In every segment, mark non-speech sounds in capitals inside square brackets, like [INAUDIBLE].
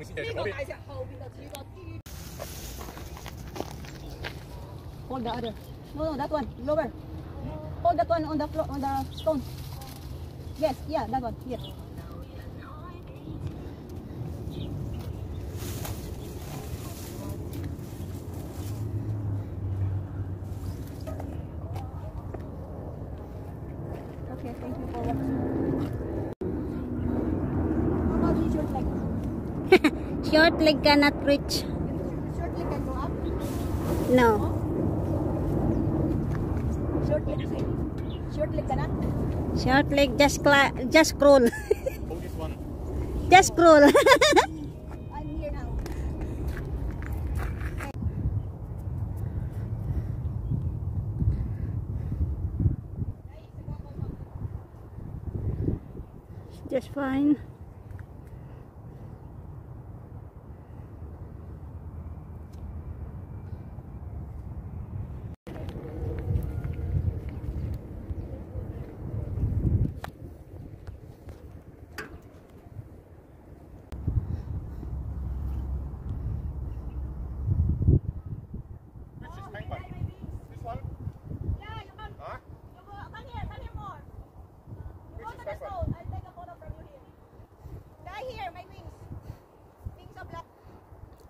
东西。呢、这个系石后边就似个。On the other, no, no, that one lower. On the one on the floor, on the stone. Yes, yeah, that one, yes. Short leg cannot reach. Short leg can go up. No. Short leg. Short leg cannot. Short leg just cla- just crawl. [LAUGHS] Hold this one. just crawl. [LAUGHS] I'm here now. just fine. Which is penguin? This one? Yeah, you can. Huh? You go. Come here. Come here more. You go Which to is the penguin? stone. I'll take a photo from you here. Die here. My wings. Wings of black. Okay. Wait, which is penguin? Yeah. Huh? You can go on top or no? Cannot. Here? Cannot. They cannot do it. Just stand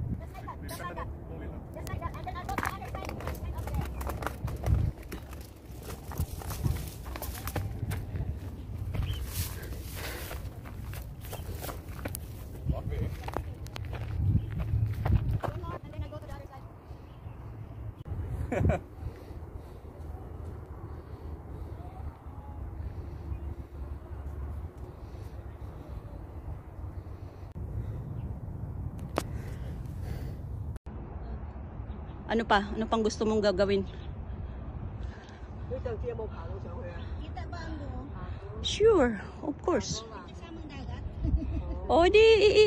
Ano pa? Ano pang gusto mong gagawin? Sure, of course. O di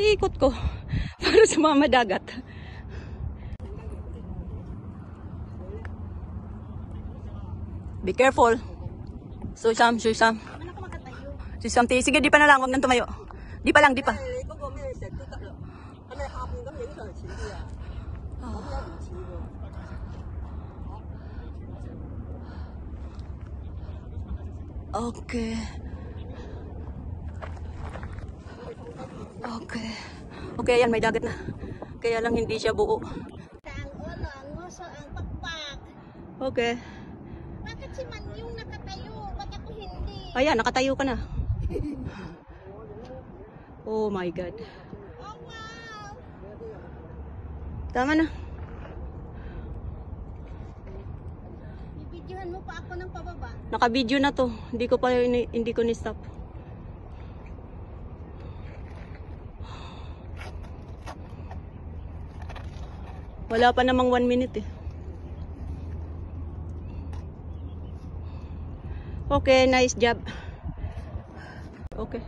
iikot ko [LAUGHS] para sa mama dagat. Be careful. Susam, susam. Susam, ti. Sige, di pa na lang. Huwag nang tumayo. Di pa lang, di pa. Okay. Okay. Okay, ayan, may dagat na. Kaya lang hindi siya buo. Okay. Ayan, nakatayo ka na. Oh my God. Tama na. Bibidyohan mo pa ako ng pababa. Naka-video na to. Hindi ko pa hindi ko ni-stop. Wala pa namang one minute eh. Okay, nice job. Okay.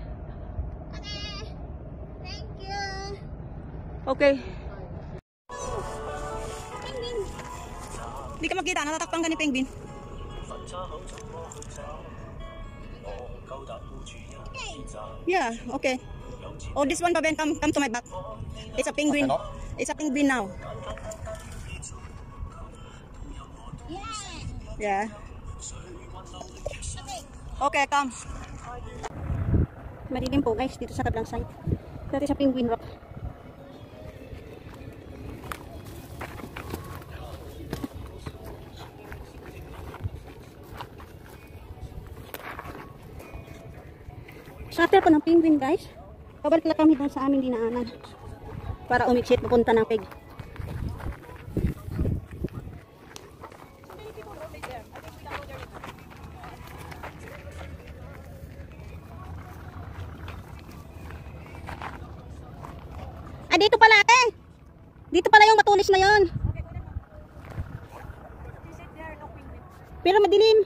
Okay. Thank you. Okay. Hindi ka makita, natatakpan ka ni Penguin. Yeah, okay. Oh, this one, Baben, come, come to my back. It's a penguin. Okay? It's a penguin now. Yeah. Yeah. Okay, come. Madilim po guys dito sa kablang side. Dati sa Penguin Rock. Shutter pa ng penguin guys. Pabalik na kami doon sa aming dinaanan. Para umiksit papunta ng pig. Ah, dito pala ate. Matulis na yon. Pero madilim.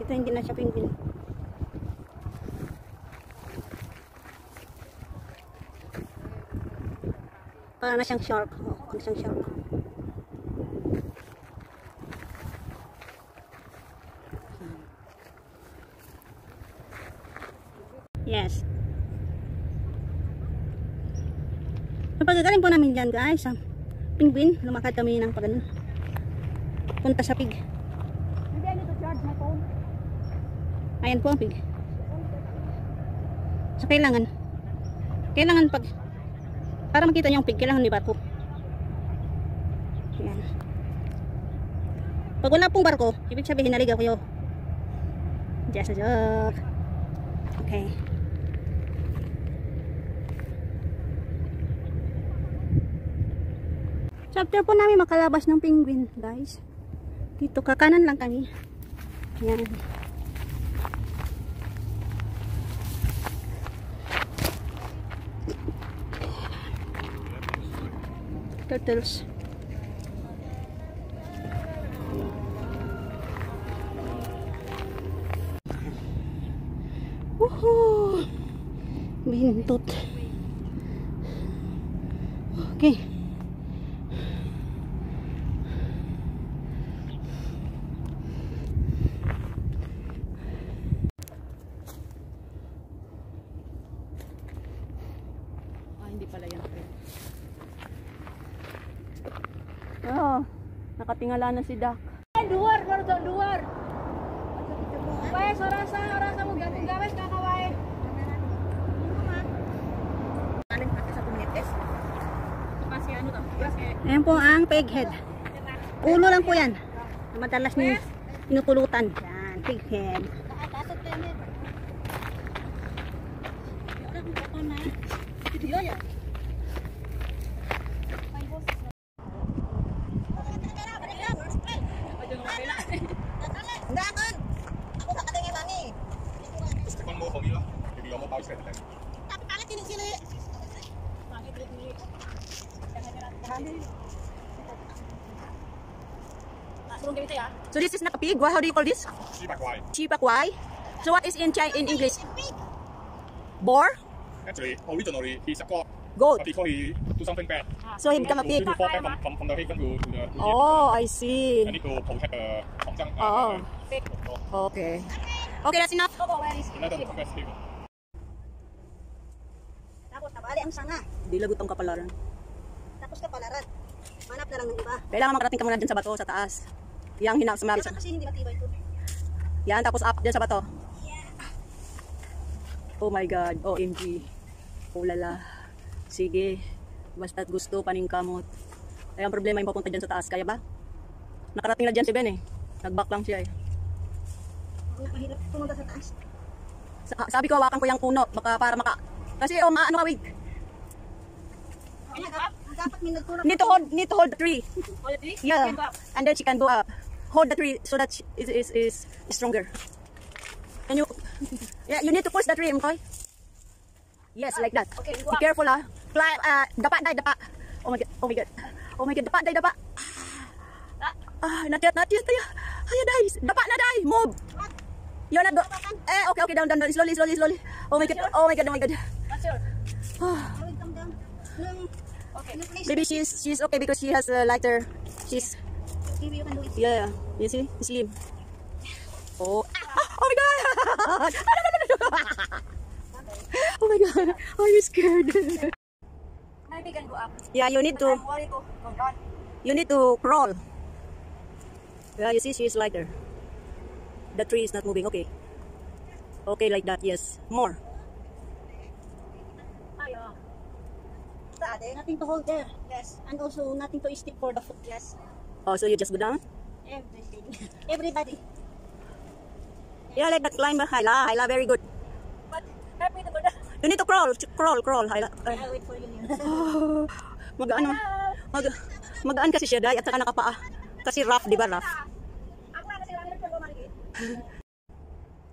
Ito hindi na siya penguin. Para na siyang shark. Oh, para siyang shark. Yes. Napagagaling po namin dyan guys. Ang penguin. Lumakad kami ng pagano. Punta sa pig. Maybe I need to charge my phone. Ayan po ang pig. So, kailangan. Kailangan pag para makita niyo ang pig, kailangan may barko. Ayan. Pag wala pong barko, ibig sabihin naligaw kayo. Just a joke. Okay. So, after po namin makalabas ng penguin, guys. Dito, kakanan lang kami. Ayan. Turtles. Woohoo! Bintut. Okay. natingala na si Dak. Duwar, duwar, duwar. Pwes, orasa, orasa mo gagawin gawin, kakaway. Ayan po ang peghead. Ulo lang po yan. Madalas niyo pinupulutan. Ayan, pighead. Pighead. So this is not a pig. What, how do you call this? Back? Chipakwai. So what is in Chi in English? Boar? Actually, originally he's a god. Goat. But because he do something bad, So he become a pig. from, from, from the to, to the Oh, I see. I need to protect the Hong Zhang. Oh. Uh, Okay. Okay, that's enough. another tabali ang sanga. Di lagot ang kapalaran. Tapos kapalaran. Manap na lang ng iba. Kailangan makarating ka muna dyan sa bato, sa taas. Yang hinang sumari sa... Kasi hindi matibay ito. Yan, tapos up dyan sa bato. Oh my God. OMG. Oh lala. Sige. Basta't gusto, paning kamot. Kaya ang problema yung papunta dyan sa taas. Kaya ba? Nakarating na dyan si Ben eh. Nag-back lang siya eh. Ang mahirap pumunta sa taas. Sa- sabi ko, hawakan ko yung puno. Baka para maka... Kasi oh, maano ka, wait. Need to hold, need to hold the tree. All the three? Yeah. And then she can go up. Hold the tree so that she is, is, is stronger. Can you... Yeah, you need to push the tree, Mkoy. Yes, like that. Okay, Be careful, ah. Fly, uh, dapa, day, dapa. Oh my god, oh my god. Oh my god, dapa, day, dapa. Ah, not yet, not yet. Ay, ay, day. Dapa na, day. Move. You're not go... Eh, okay, okay, down, down, down. Slowly, slowly, slowly. Oh my god, oh my god, oh my god. Not sure. Maybe she's, she's okay because she has a lighter. She's... TV you can do it. Yeah, you see? Slim. Oh. Oh my god! [LAUGHS] oh my god, are you scared? Maybe can go up. yeah, you need to you need to crawl. Yeah, you see she's lighter. The tree is not moving. Okay. Okay, like that. Yes. More. Nothing to hold there. Yes. And also nothing to stick for the foot. Yes. Oh, so you just go down? Everything. [LAUGHS] Everybody. Yeah, like that. Climb. Hyla, Hyla, very good. But help me to go down. You need to crawl. Crawl, crawl. Hyla. Uh, I'll wait for you here. [LAUGHS] magaan. Mag, magaan kasi siya, day, at saka nakapaa. Kasi rough, di ba rough? Ako na kasi lang ko maligit.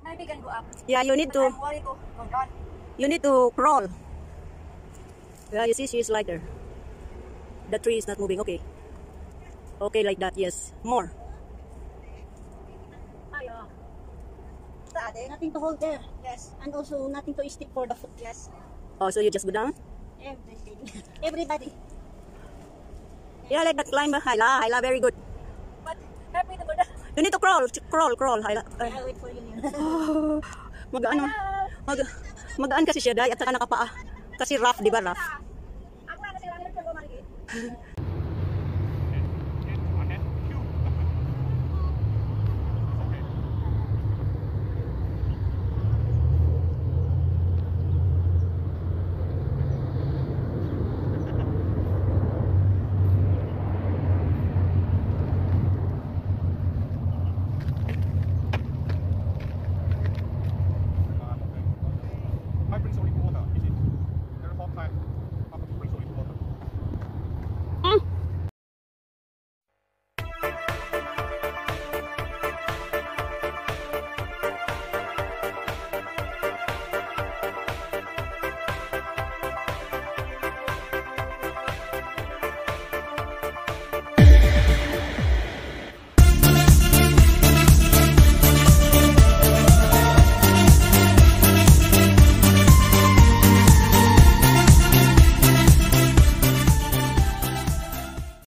Maybe can go up. Yeah, you need to I'm worried to go down. you need to crawl. Yeah, you see she's like there. The tree is not moving. Okay. Okay, like that. Yes. More. Ayo. Nothing to hold there. Yes. And also nothing to stick for the foot. Yes. Oh, so you just go down? Everything. [LAUGHS] Everybody. Yeah, like that. Climb. Hyla, Hyla, very good. But me to go down. You need to crawl. Crawl, crawl. Hyla. Uh, I'll wait for you here. [LAUGHS] magaan. Mag, magaan kasi siya, day, at saka nakapaa. kasih raf di mana [LAUGHS]